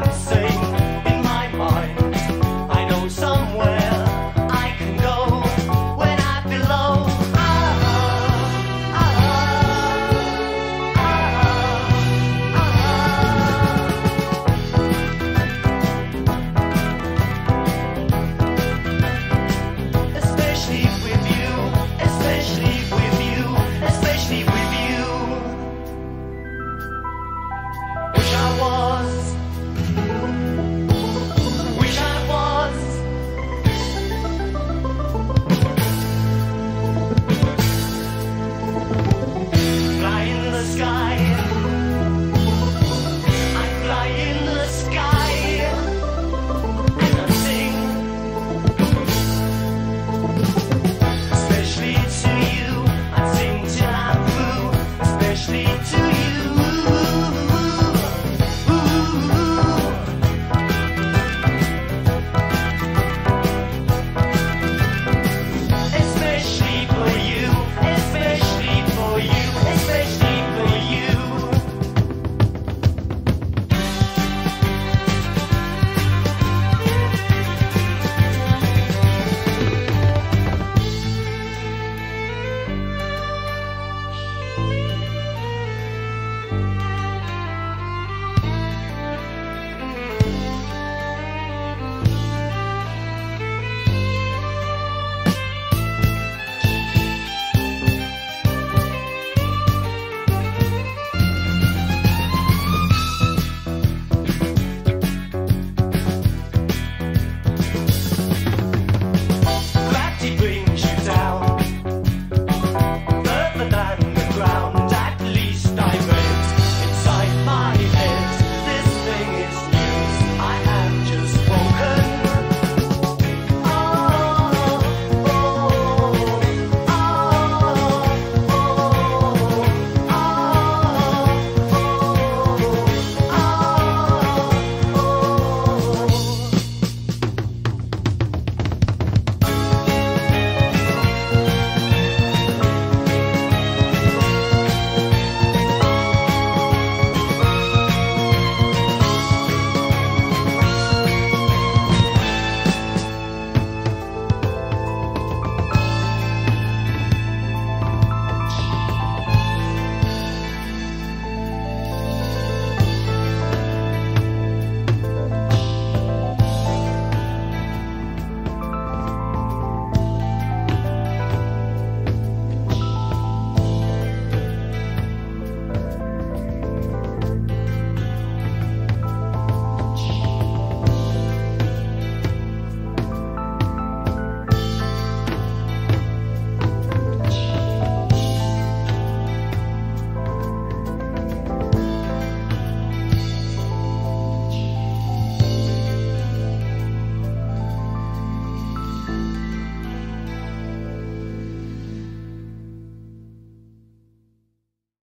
not safe.